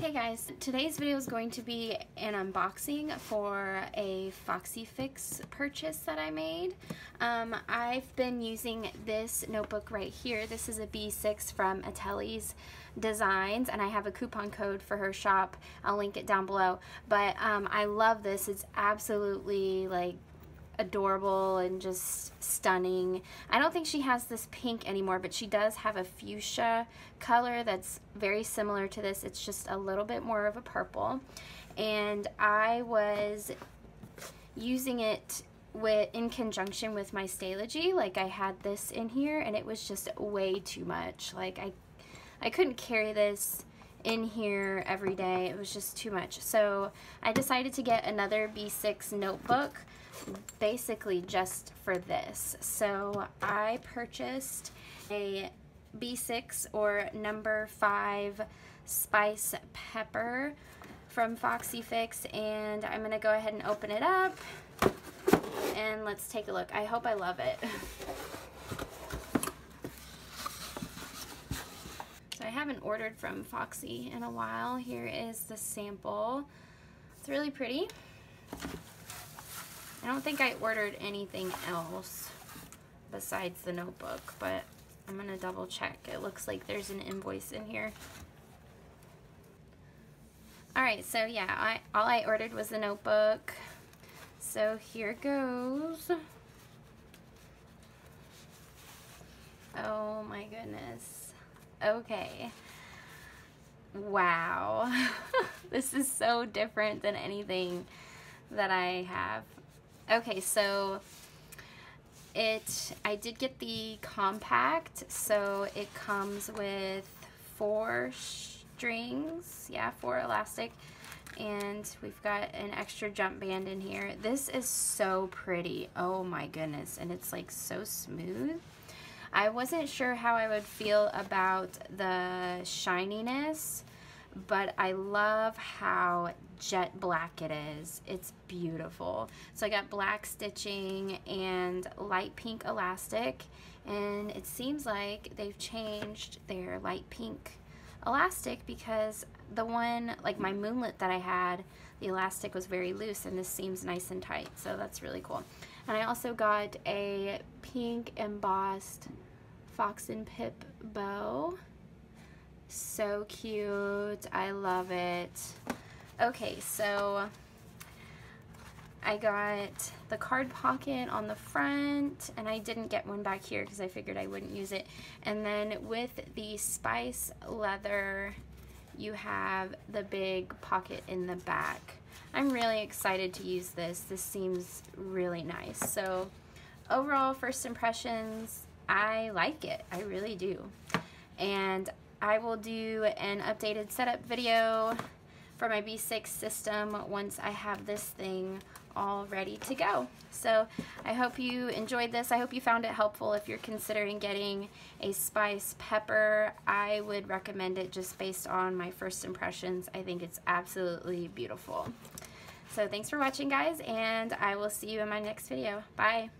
Hey guys, today's video is going to be an unboxing for a Foxy Fix purchase that I made. Um, I've been using this notebook right here. This is a B6 from Ateles Designs and I have a coupon code for her shop. I'll link it down below. But um, I love this. It's absolutely like adorable and just stunning. I don't think she has this pink anymore, but she does have a fuchsia color that's very similar to this. It's just a little bit more of a purple. And I was using it with in conjunction with my Stalogy. Like I had this in here and it was just way too much. Like I, I couldn't carry this in here every day. It was just too much. So I decided to get another B6 notebook basically just for this. So I purchased a B6 or number 5 spice pepper from Foxy Fix and I'm going to go ahead and open it up and let's take a look. I hope I love it. So I haven't ordered from Foxy in a while. Here is the sample. It's really pretty. I don't think I ordered anything else besides the notebook, but I'm going to double check. It looks like there's an invoice in here. Alright, so yeah, I, all I ordered was the notebook. So here goes. Oh my goodness. Okay. Wow. this is so different than anything that I have Okay, so it, I did get the compact, so it comes with four strings, yeah, four elastic, and we've got an extra jump band in here. This is so pretty, oh my goodness, and it's like so smooth. I wasn't sure how I would feel about the shininess, but I love how jet black it is. It's beautiful. So I got black stitching and light pink elastic and it seems like they've changed their light pink elastic because the one, like my moonlit that I had, the elastic was very loose and this seems nice and tight. So that's really cool. And I also got a pink embossed Fox and Pip bow. So cute. I love it. Okay, so I got the card pocket on the front and I didn't get one back here because I figured I wouldn't use it. And then with the spice leather, you have the big pocket in the back. I'm really excited to use this. This seems really nice. So overall first impressions, I like it. I really do. And I will do an updated setup video for my B6 system once I have this thing all ready to go. So I hope you enjoyed this. I hope you found it helpful if you're considering getting a spice pepper. I would recommend it just based on my first impressions. I think it's absolutely beautiful. So thanks for watching guys and I will see you in my next video. Bye.